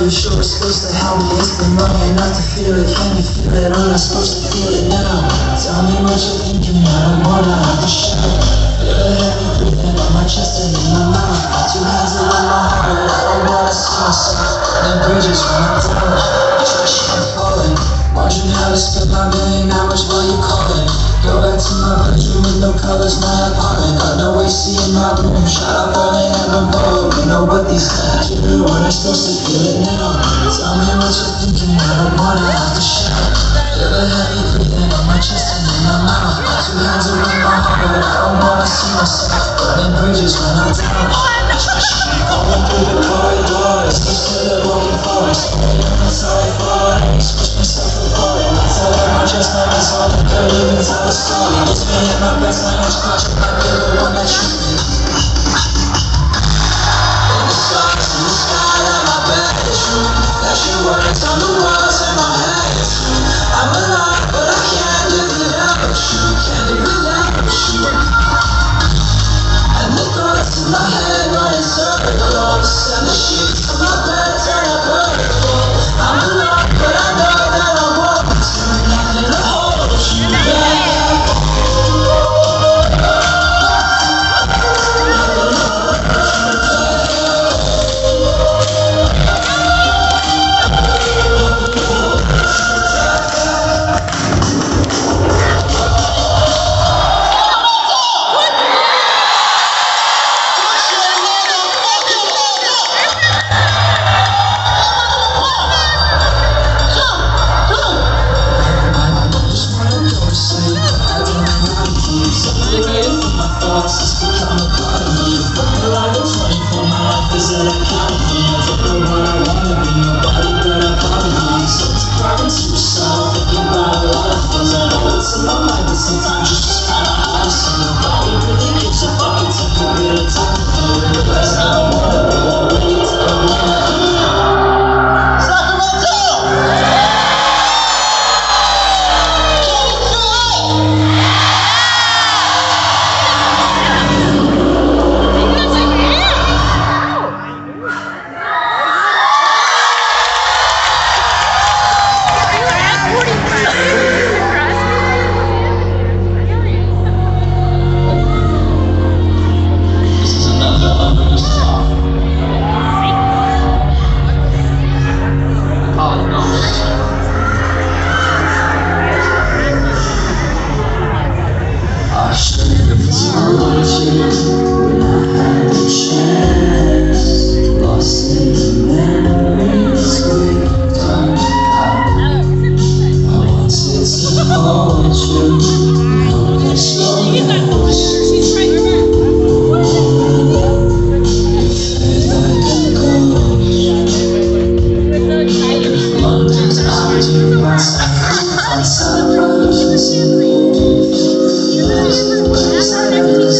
are you sure it's supposed to help me? It's been long enough to feel it, can you feel it? I'm not supposed to feel it now. Tell me what you're thinking, I don't wanna have to shout. Feel the heavy breathing on my chest and in my mouth. Two hands around my heart, but I don't wanna see myself. Then bridges run down, trash I'm falling. Wondering how to spend my million hours while you calling. Go back to my bedroom with no colors, my apartment. Got no AC in my room. Shut up I'm supposed to feel it now. Tell me what you're thinking. I don't wanna have to shout. Feel the heavy breathing on my chest and in my mouth. Two hands around my heart, but I don't wanna see myself. Burning bridges when I'm down. Falling through the corridors,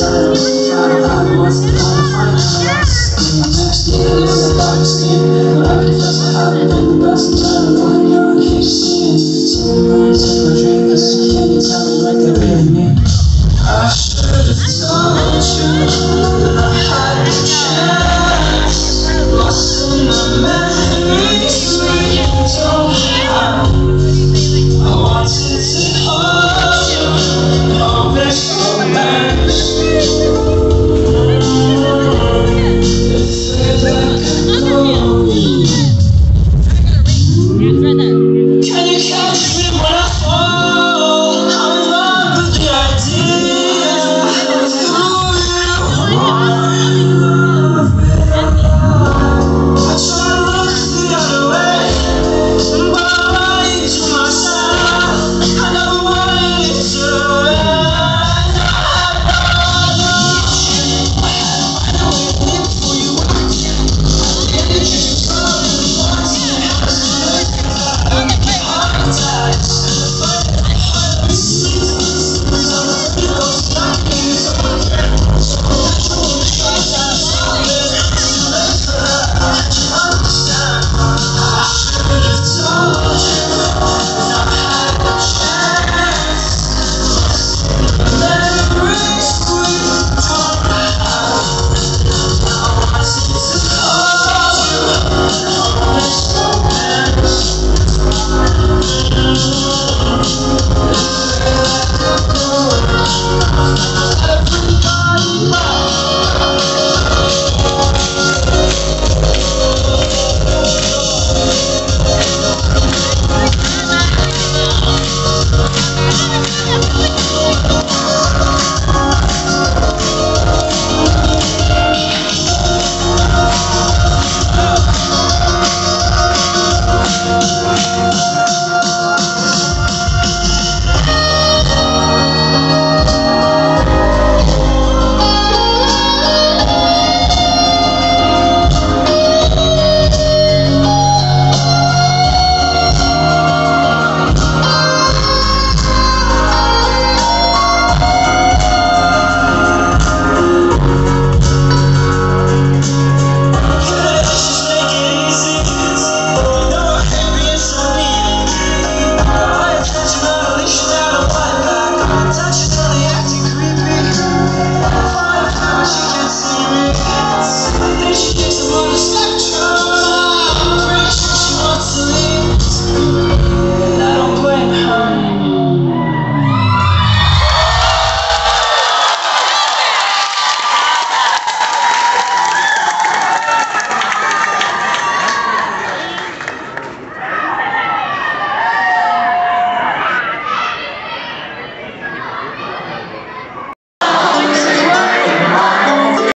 I should have told you